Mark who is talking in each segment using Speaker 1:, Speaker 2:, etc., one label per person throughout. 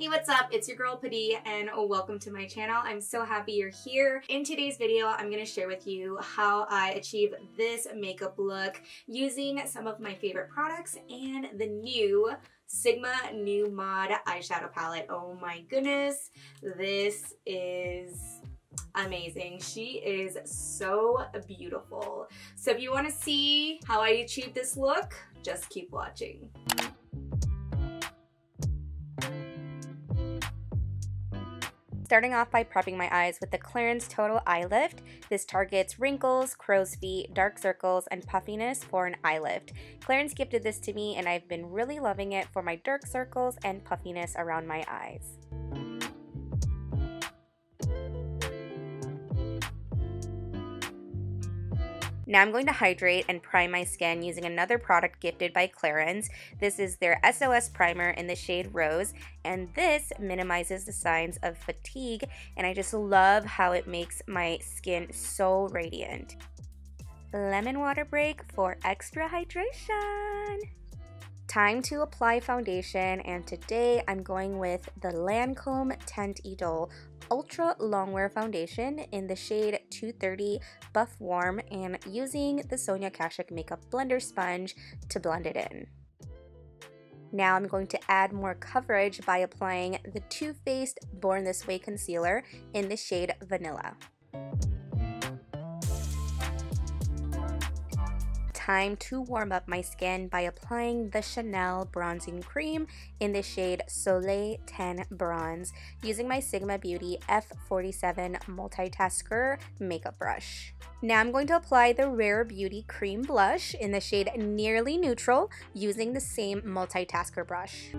Speaker 1: Hey, what's up? It's your girl Padee and oh, welcome to my channel. I'm so happy you're here. In today's video, I'm to share with you how I achieve this makeup look using some of my favorite products and the new Sigma New Mod eyeshadow palette. Oh my goodness, this is amazing. She is so beautiful. So if you want to see how I achieved this look, just keep watching. Starting off by prepping my eyes with the Clarins Total Eye Lift. This targets wrinkles, crow's feet, dark circles, and puffiness for an eye lift. Clarins gifted this to me and I've been really loving it for my dark circles and puffiness around my eyes. Now I'm going to hydrate and prime my skin using another product gifted by Clarins. This is their SOS Primer in the shade Rose, and this minimizes the signs of fatigue, and I just love how it makes my skin so radiant. Lemon water break for extra hydration. Time to apply foundation and today I'm going with the Lancome Teint Idole Ultra Longwear Foundation in the shade 230 Buff Warm and using the Sonia Kashuk Makeup Blender Sponge to blend it in. Now I'm going to add more coverage by applying the Too Faced Born This Way Concealer in the shade Vanilla. Time to warm up my skin by applying the Chanel Bronzing Cream in the shade Soleil Tan Bronze using my Sigma Beauty F47 Multitasker Makeup Brush. Now I'm going to apply the Rare Beauty Cream Blush in the shade Nearly Neutral using the same multitasker brush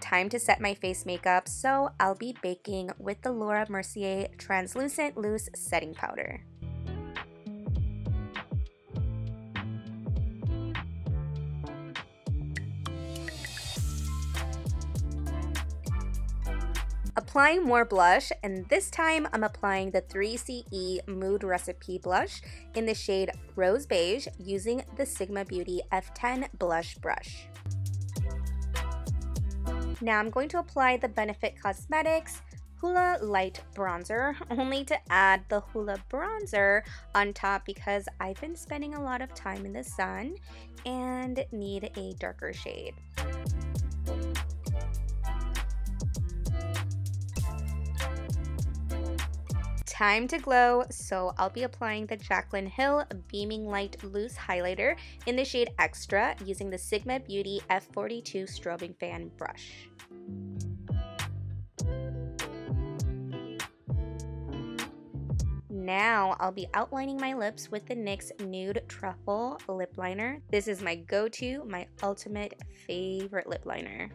Speaker 1: time to set my face makeup, so I'll be baking with the Laura Mercier Translucent Loose Setting Powder. Applying more blush and this time I'm applying the 3CE Mood Recipe blush in the shade Rose Beige using the Sigma Beauty F10 blush brush. Now I'm going to apply the Benefit Cosmetics Hoola Lite Bronzer, only to add the Hoola Bronzer on top because I've been spending a lot of time in the sun and need a darker shade. Time to glow, so I'll be applying the Jaclyn Hill Beaming Light Loose Highlighter in the shade Extra using the Sigma Beauty F42 Strobing Fan brush. Now I'll be outlining my lips with the NYX Nude Truffle Lip Liner. This is my go-to, my ultimate favorite lip liner.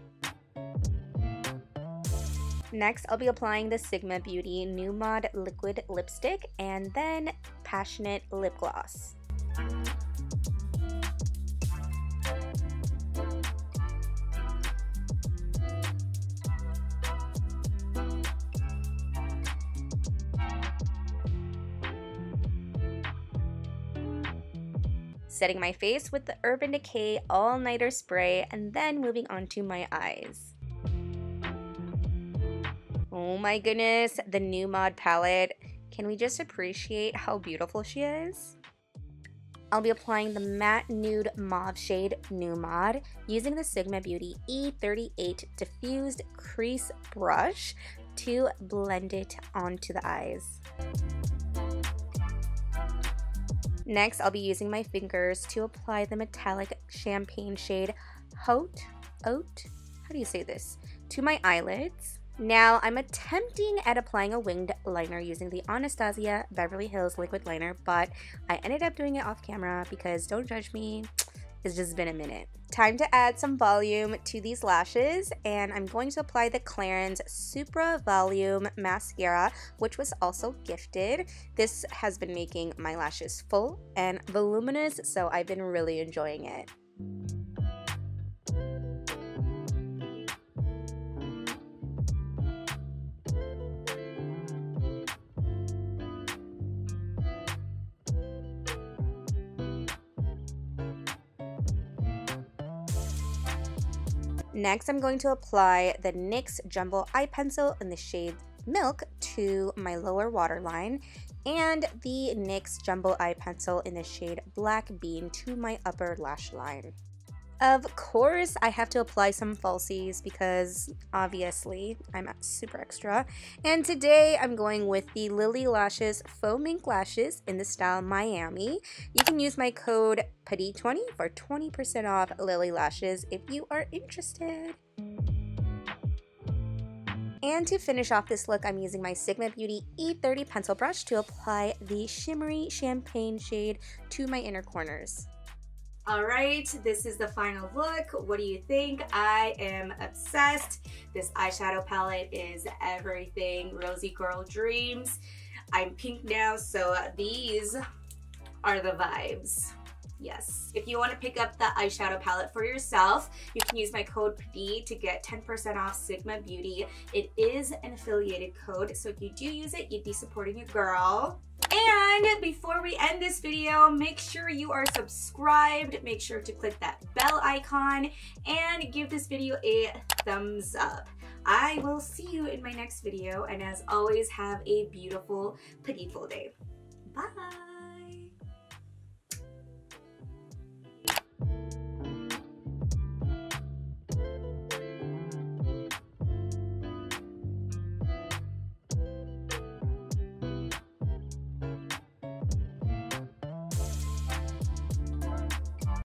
Speaker 1: Next, I'll be applying the Sigma Beauty New Mod Liquid Lipstick and then Passionate Lip Gloss. setting my face with the Urban Decay All Nighter Spray, and then moving on to my eyes. Oh my goodness, the new mod palette. Can we just appreciate how beautiful she is? I'll be applying the matte nude mauve shade New Mod using the Sigma Beauty E38 diffused crease brush to blend it onto the eyes. Next, I'll be using my fingers to apply the metallic champagne shade Haute, Haute, how do you say this, to my eyelids. Now, I'm attempting at applying a winged liner using the Anastasia Beverly Hills Liquid Liner, but I ended up doing it off camera because don't judge me, it's just been a minute. Time to add some volume to these lashes and I'm going to apply the Clarins Supra Volume Mascara which was also gifted. This has been making my lashes full and voluminous so I've been really enjoying it. Next, I'm going to apply the NYX Jumbo Eye Pencil in the shade Milk to my lower waterline and the NYX Jumbo Eye Pencil in the shade Black Bean to my upper lash line. Of course, I have to apply some falsies because obviously I'm super extra. And today I'm going with the Lilly Lashes Faux Mink Lashes in the style Miami. You can use my code PADEE20 for 20% off Lilly Lashes if you are interested. And to finish off this look, I'm using my Sigma Beauty E30 pencil brush to apply the shimmery champagne shade to my inner corners. All right, this is the final look. What do you think? I am obsessed. This eyeshadow palette is everything. Rosy Girl Dreams. I'm pink now, so these are the vibes. Yes. If you want to pick up the eyeshadow palette for yourself, you can use my code PD to get 10% off Sigma Beauty. It is an affiliated code, so if you do use it, you'd be supporting your girl. And before we end this video, make sure you are subscribed. Make sure to click that bell icon and give this video a thumbs up. I will see you in my next video. And as always, have a beautiful, padeeful day. Bye.